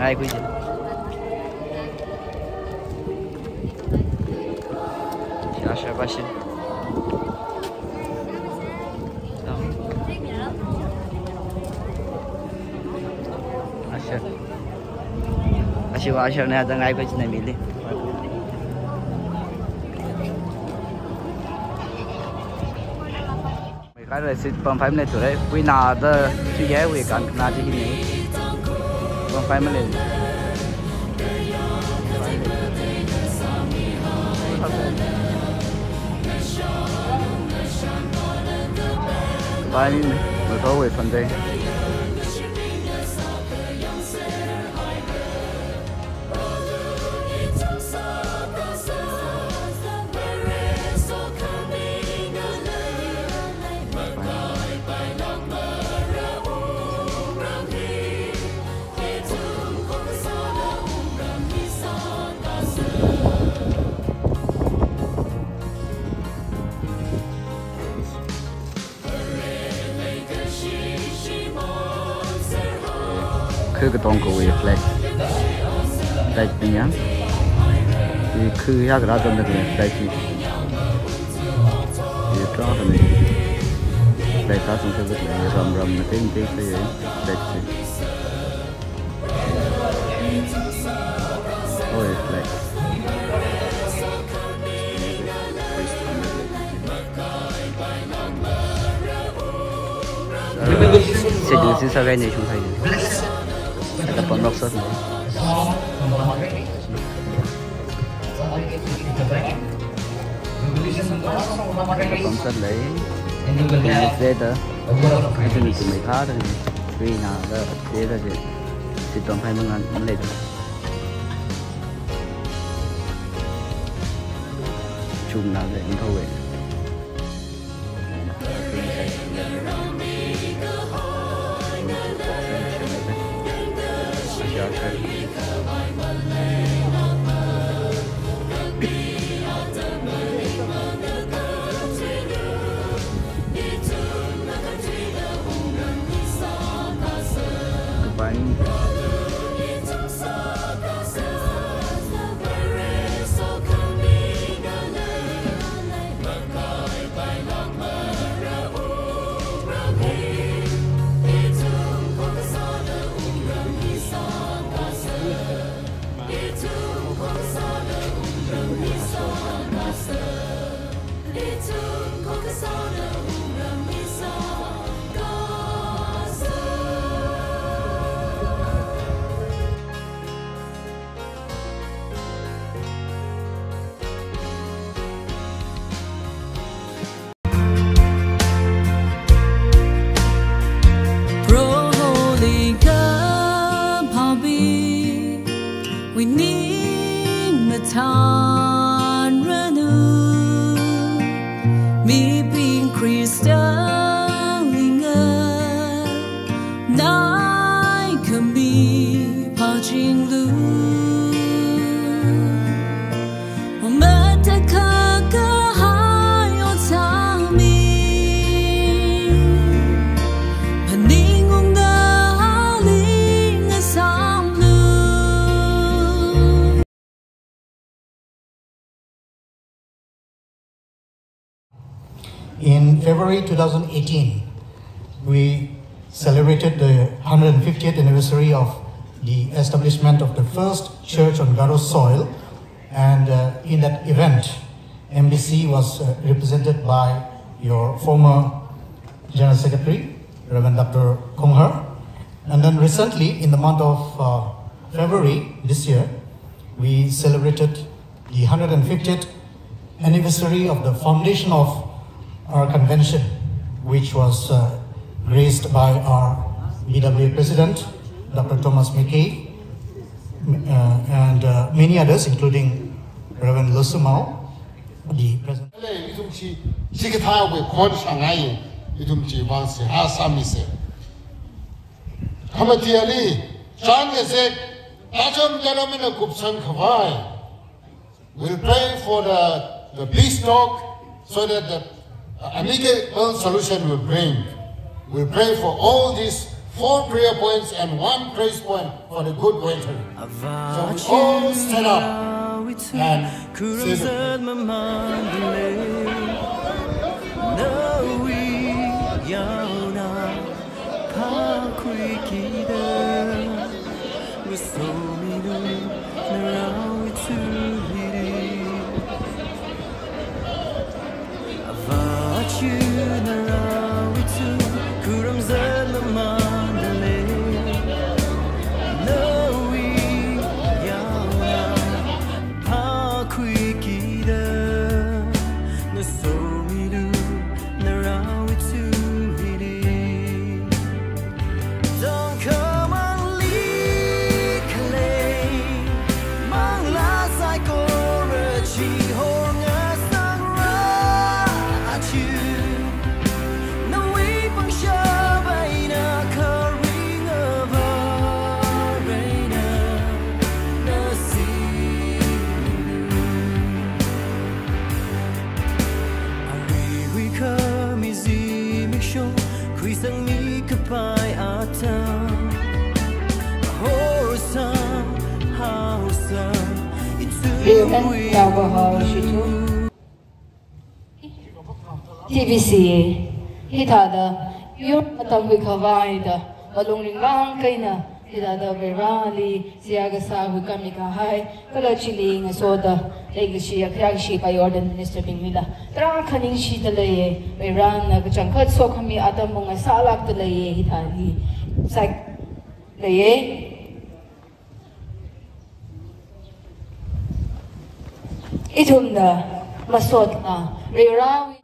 hai cu tine. Și așa mașină. Da. Așa. Așa, așa ne-a dat cu cine mili. Mai care sit pam 5 minute, right? We eh? nada, tu yeah, we can't nada here. from family. Bye, mình mới có về. คือก็ต้องกูอีกเลยได้ปีนี้คือคือยากระดับนั้นเลยได้ที่ยี่ก็ทำไมได้ข้าสงสัยเลยรำรำมาเต็มที่เลยได้ที่โอ้ยเลย sẽ được xin sao cái này chúng thấy Ada pondok lọc sớt này bấm sớt lấy. Cái dễ đó. Cái gì cũng mấy khác rồi vì nào đó, dễ là gì thì toàn phải mừng ăn lấy được chung nào để thôi vậy? In February 2018, we celebrated the 150th anniversary of the establishment of the first church on Garo soil. And uh, in that event, MBC was uh, represented by your former General Secretary, Reverend Dr. Kongher. And then recently, in the month of uh, February this year, we celebrated the 150th anniversary of the foundation of our convention, which was uh, graced by our BWA president, Dr. Thomas McKay, uh, and uh, many others, including Reverend Losumau, the president. le itum chi sikitha we khod sangai itum chi wang se ha sami se hamati ali chan ge se tajam jaramina kupsan khawai we'll pray for the the peace talk so that the amicable solution will bring. We'll pray for all these four prayer points and one praise point for the good winter. So we all stand up and alkohol wşitu. TBCA, hitada, yung matangwi kawaida, balunglingang kay na, hitada berali, siyaga sahu kami kahay, kala chili nga soda, laig siya kriyag shi pa yordan minister pingmila. Tra kaning shi talaye, beran na kachangkat so kami atam mga salak talaye hitadi. Sak, talaye, Itumna Masot na Rirawi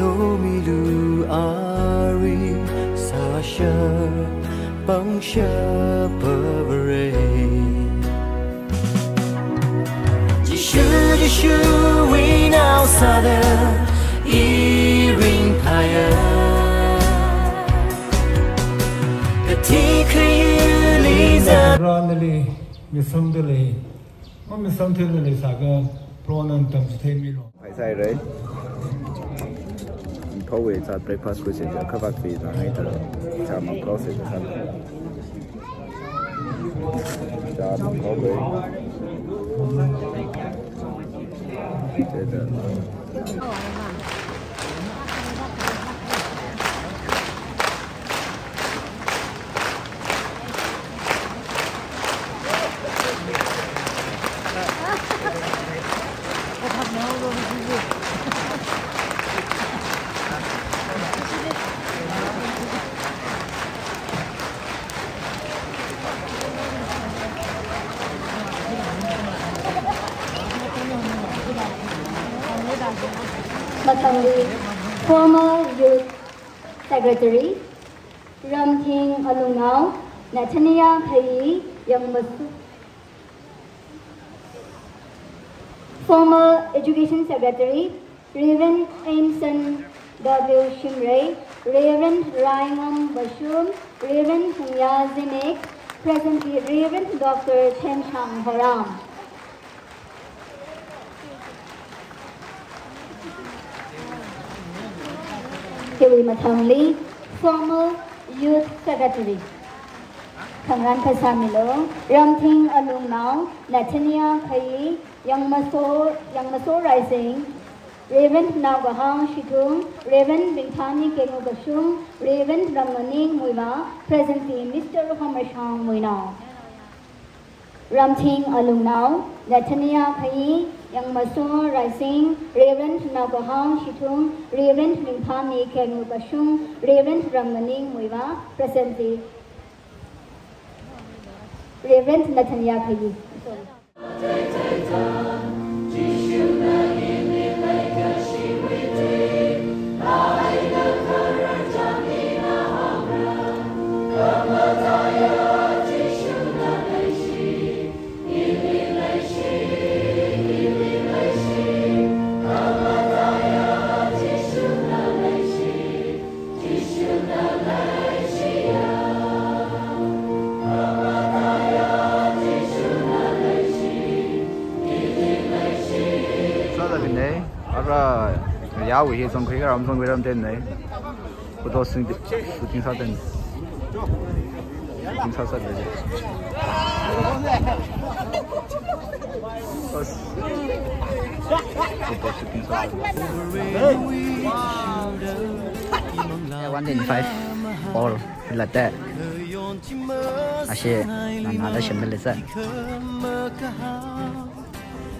Somiluari Sasha Bangsha Pavare Jishu Jishu we now sada Iring Paya Katika Yuliza Ranali Misamdali Misamdali Saga Pronan Tamstemiro I right powiedz, a tutaj paskujcie, a kawałek widzę, no i to chciałam Former youth secretary, Ramting Alungao, Natania Kai Young Masu, former education secretary, Reverend Aimson W. Shimray, Reverend Raimam Bashum, Reverend Hunya Zinek, presently Reverend Dr. Chen Shang Horam. Kiwi Matangli, former youth secretary. Kangran Kasamilo, Ramting Alungnao, Natania Kayi, Young Maso, Young Maso Rising, Raven Nagahang Shitung, Raven Bintani Kengogashung, Raven Ramaning Muiva, presently Mr. Hamashang Muinao. Ramting Alumnao, Latania Khai, Yang Maso Rising, Reverend Nagahong Shitung, Reverend Ningpan Kenu Bashung, Reverend Ramganing Muiva, presently. Reverend Nathania Khai. Sorry. 哎呀，魏总可以让我们从魏们等的，不多省的，不警察等，警察啥子？不是，不多省警察。One day five, all like that. 那些，那那都行的嘞噻。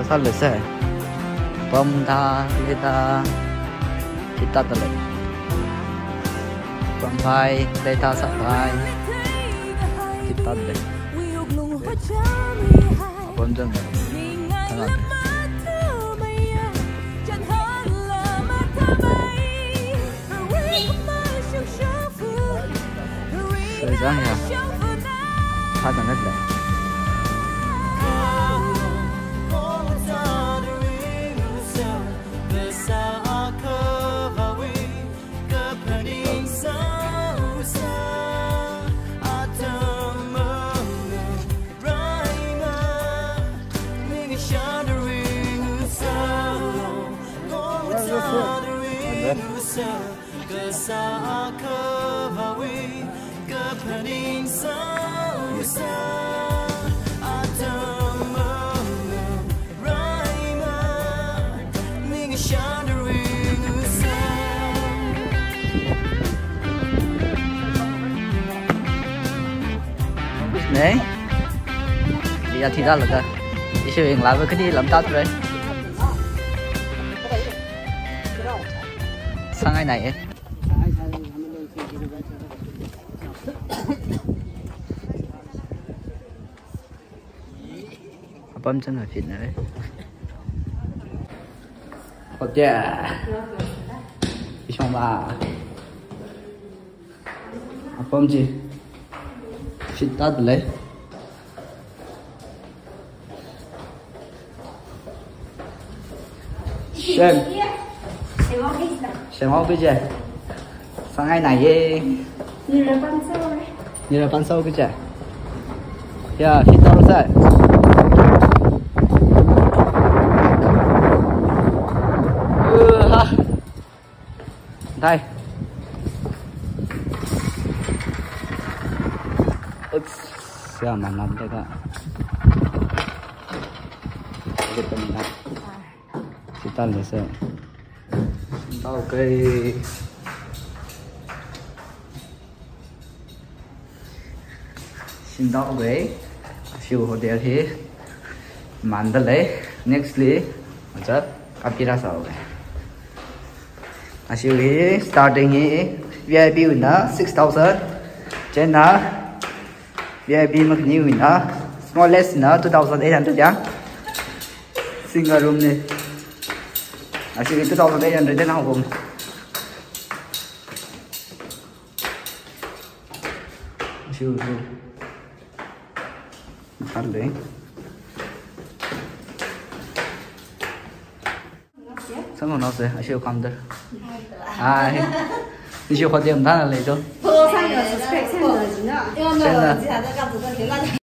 ta sa le se pom ta le ta ki ta ta le pom pai le ta sa pai ki ta le pom jan le ta la le Thời gian nhỉ? Phát là rất đẹp. giờ cờ xa khơ và uy cờ panin xa xa Đấy Bây giờ thì ra là cơ Đi xe viện lại với cái đi làm tắt rồi này ấy. bấm chân là phía này ok đi xong ba bấm gì? Fit tắt lấy. Xem xem không cái gì sang ngày này ye như là pan sâu cái gì ya fit tắt rồi ừ ha. Đây. Ups, siya manam daga. Kita peminat. Kita lesa ok Xin đọc về. Siêu hotel một Mandalay. Nextly, kia ra sau về. à siêu lý starting hi VIP na 6000. Trên đó VIP mak new na smallest na 2800 ya single room này actually ito sa kagaya rin din ako kung as usual mahal eh someone else there I should come there hi you should hold them down a little 现在。